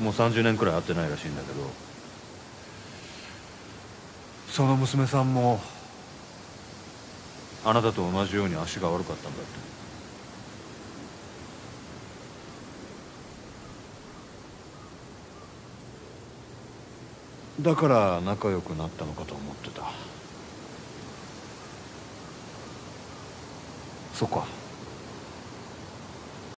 もう30年くらい会ってないらしいんだけど。その娘さんも。あなたと同じように足が悪かったんだって。だから仲良くなったのかと思ってた。そっか。